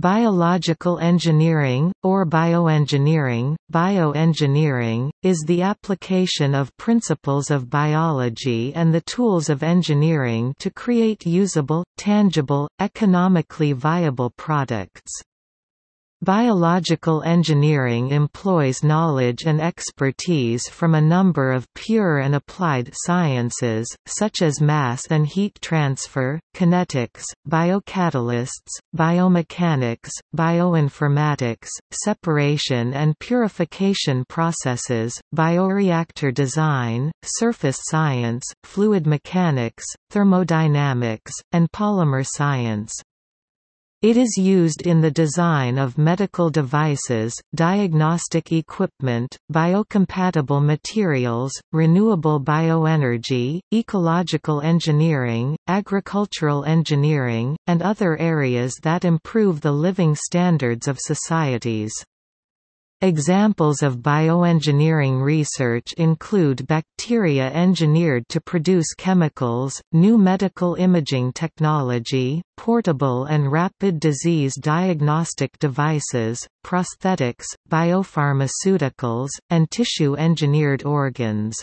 Biological engineering, or bioengineering, bioengineering, is the application of principles of biology and the tools of engineering to create usable, tangible, economically viable products. Biological engineering employs knowledge and expertise from a number of pure and applied sciences, such as mass and heat transfer, kinetics, biocatalysts, biomechanics, bioinformatics, separation and purification processes, bioreactor design, surface science, fluid mechanics, thermodynamics, and polymer science. It is used in the design of medical devices, diagnostic equipment, biocompatible materials, renewable bioenergy, ecological engineering, agricultural engineering, and other areas that improve the living standards of societies. Examples of bioengineering research include bacteria engineered to produce chemicals, new medical imaging technology, portable and rapid disease diagnostic devices, prosthetics, biopharmaceuticals, and tissue-engineered organs.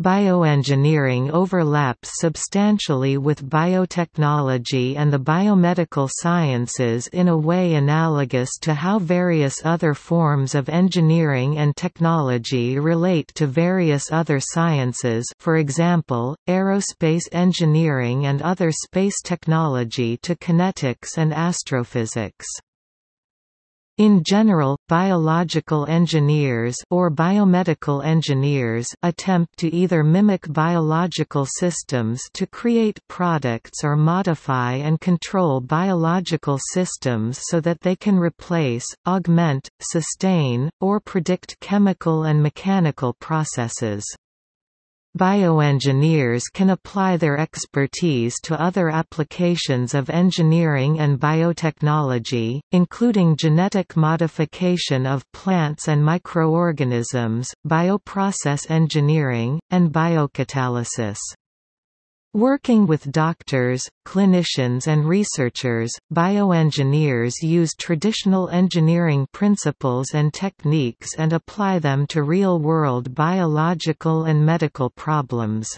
Bioengineering overlaps substantially with biotechnology and the biomedical sciences in a way analogous to how various other forms of engineering and technology relate to various other sciences for example, aerospace engineering and other space technology to kinetics and astrophysics. In general, biological engineers or biomedical engineers attempt to either mimic biological systems to create products or modify and control biological systems so that they can replace, augment, sustain, or predict chemical and mechanical processes. Bioengineers can apply their expertise to other applications of engineering and biotechnology, including genetic modification of plants and microorganisms, bioprocess engineering, and biocatalysis. Working with doctors, clinicians and researchers, bioengineers use traditional engineering principles and techniques and apply them to real-world biological and medical problems.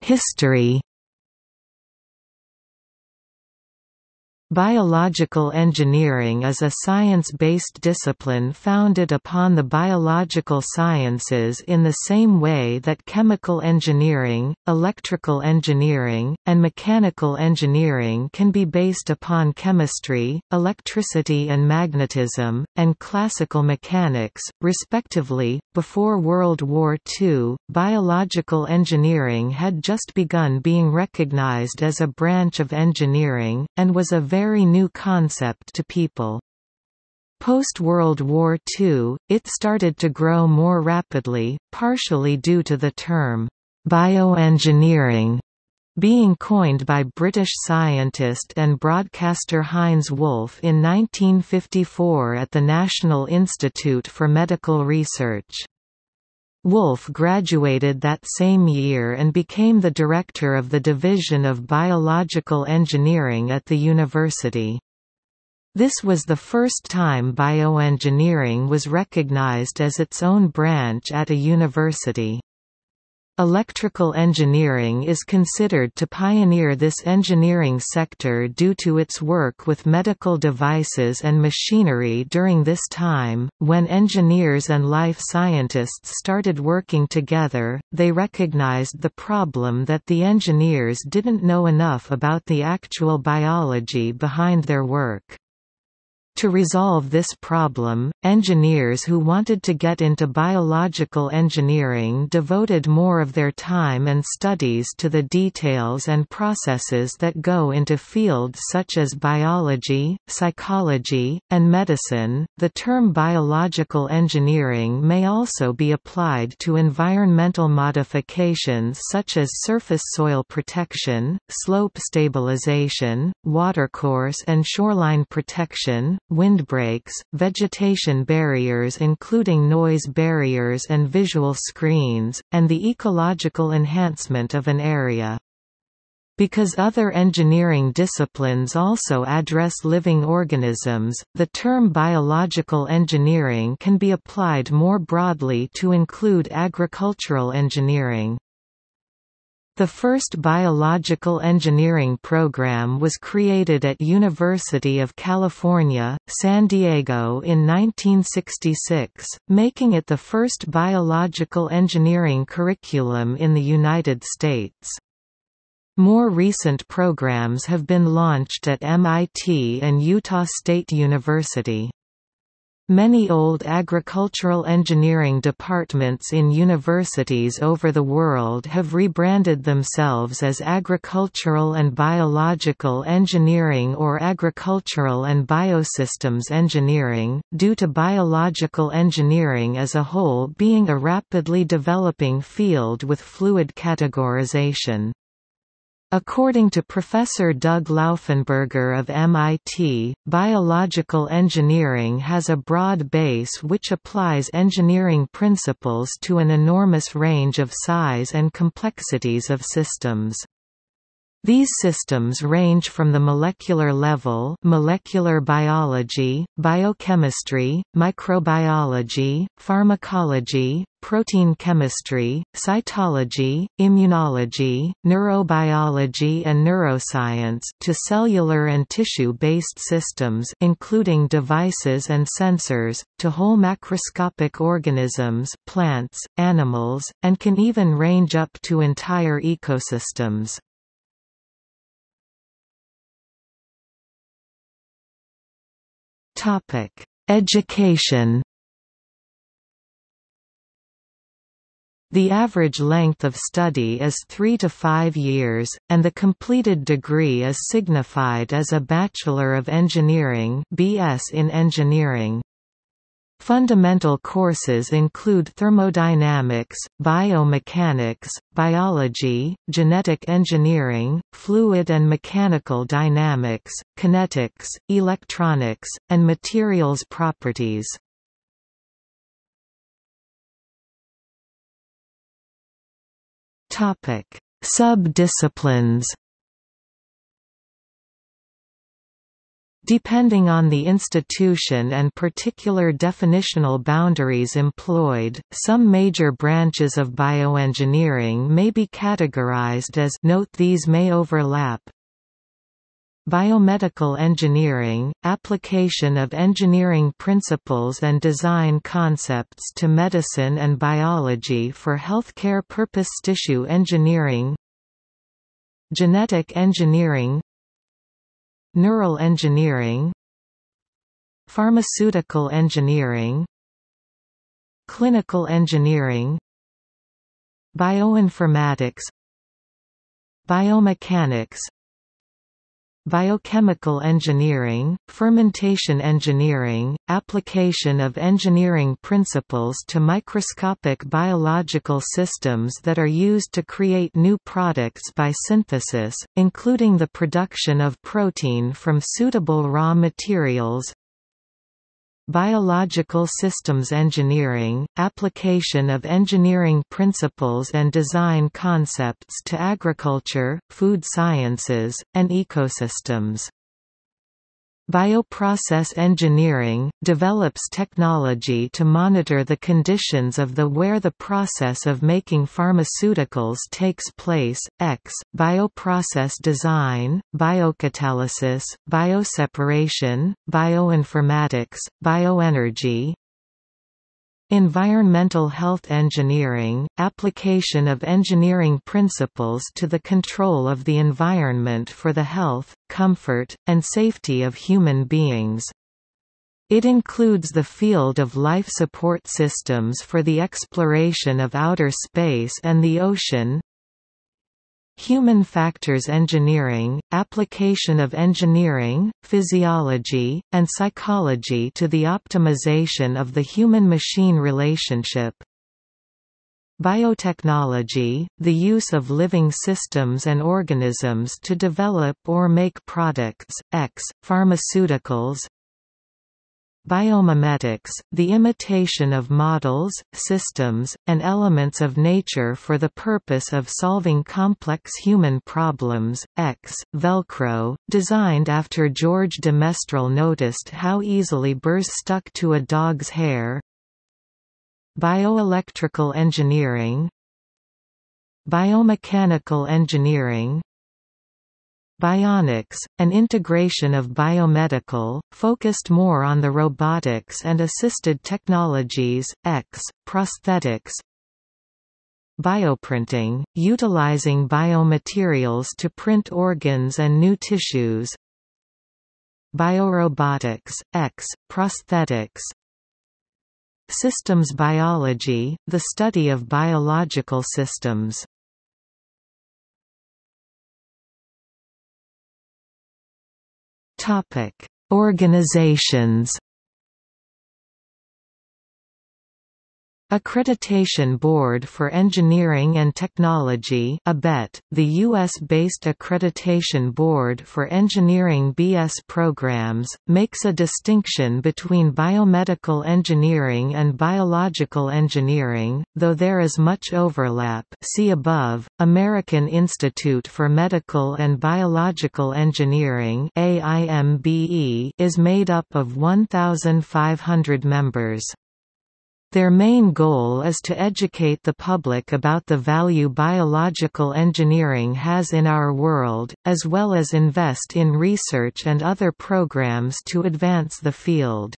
History Biological engineering is a science-based discipline founded upon the biological sciences in the same way that chemical engineering, electrical engineering, and mechanical engineering can be based upon chemistry, electricity and magnetism, and classical mechanics, respectively. Before World War II, biological engineering had just begun being recognized as a branch of engineering, and was a very new concept to people. Post-World War II, it started to grow more rapidly, partially due to the term, bioengineering, being coined by British scientist and broadcaster Heinz Wolff in 1954 at the National Institute for Medical Research. Wolff graduated that same year and became the director of the Division of Biological Engineering at the university. This was the first time bioengineering was recognized as its own branch at a university. Electrical engineering is considered to pioneer this engineering sector due to its work with medical devices and machinery during this time. When engineers and life scientists started working together, they recognized the problem that the engineers didn't know enough about the actual biology behind their work. To resolve this problem, engineers who wanted to get into biological engineering devoted more of their time and studies to the details and processes that go into fields such as biology, psychology, and medicine. The term biological engineering may also be applied to environmental modifications such as surface soil protection, slope stabilization, watercourse and shoreline protection, windbreaks, vegetation barriers including noise barriers and visual screens, and the ecological enhancement of an area. Because other engineering disciplines also address living organisms, the term biological engineering can be applied more broadly to include agricultural engineering. The first biological engineering program was created at University of California, San Diego in 1966, making it the first biological engineering curriculum in the United States. More recent programs have been launched at MIT and Utah State University. Many old agricultural engineering departments in universities over the world have rebranded themselves as Agricultural and Biological Engineering or Agricultural and Biosystems Engineering, due to biological engineering as a whole being a rapidly developing field with fluid categorization. According to Professor Doug Lauffenburger of MIT, biological engineering has a broad base which applies engineering principles to an enormous range of size and complexities of systems. These systems range from the molecular level molecular biology, biochemistry, microbiology, pharmacology, protein chemistry, cytology, immunology, neurobiology and neuroscience to cellular and tissue-based systems including devices and sensors, to whole macroscopic organisms plants, animals, and can even range up to entire ecosystems. Topic: Education. The average length of study is 3 to 5 years, and the completed degree is signified as a Bachelor of Engineering (BS in Engineering). Fundamental courses include thermodynamics, biomechanics, biology, genetic engineering, fluid and mechanical dynamics, kinetics, electronics, and materials properties. Sub-disciplines Depending on the institution and particular definitional boundaries employed, some major branches of bioengineering may be categorized as note these may overlap. Biomedical engineering – application of engineering principles and design concepts to medicine and biology for healthcare purpose tissue engineering Genetic engineering Neural engineering Pharmaceutical engineering Clinical engineering Bioinformatics Biomechanics Biochemical engineering, fermentation engineering, application of engineering principles to microscopic biological systems that are used to create new products by synthesis, including the production of protein from suitable raw materials, Biological systems engineering – application of engineering principles and design concepts to agriculture, food sciences, and ecosystems Bioprocess engineering – develops technology to monitor the conditions of the where the process of making pharmaceuticals takes place, x, bioprocess design, biocatalysis, bioseparation, bioinformatics, bioenergy, Environmental health engineering – application of engineering principles to the control of the environment for the health, comfort, and safety of human beings. It includes the field of life support systems for the exploration of outer space and the ocean, Human factors engineering, application of engineering, physiology, and psychology to the optimization of the human-machine relationship. Biotechnology, the use of living systems and organisms to develop or make products, X, pharmaceuticals, Biomimetics, the imitation of models, systems, and elements of nature for the purpose of solving complex human problems. X. Velcro, designed after George de Mestral noticed how easily burrs stuck to a dog's hair. Bioelectrical engineering Biomechanical engineering Bionics, an integration of biomedical, focused more on the robotics and assisted technologies, X, prosthetics, Bioprinting, utilizing biomaterials to print organs and new tissues. Biorobotics, X, prosthetics. Systems biology, the study of biological systems Topic: Organizations Accreditation Board for Engineering and Technology ABET, the U.S.-based Accreditation Board for Engineering BS programs, makes a distinction between biomedical engineering and biological engineering, though there is much overlap see above. American Institute for Medical and Biological Engineering AIMBE is made up of 1,500 members. Their main goal is to educate the public about the value biological engineering has in our world, as well as invest in research and other programs to advance the field.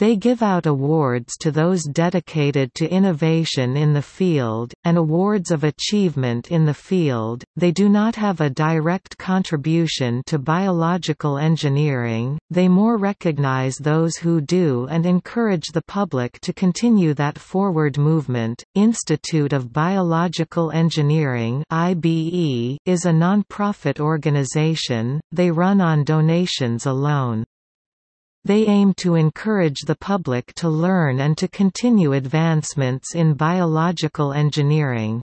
They give out awards to those dedicated to innovation in the field, and awards of achievement in the field. They do not have a direct contribution to biological engineering, they more recognize those who do and encourage the public to continue that forward movement. Institute of Biological Engineering is a non-profit organization. They run on donations alone. They aim to encourage the public to learn and to continue advancements in biological engineering.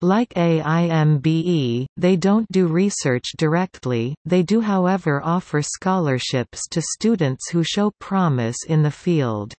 Like AIMBE, they don't do research directly, they do however offer scholarships to students who show promise in the field.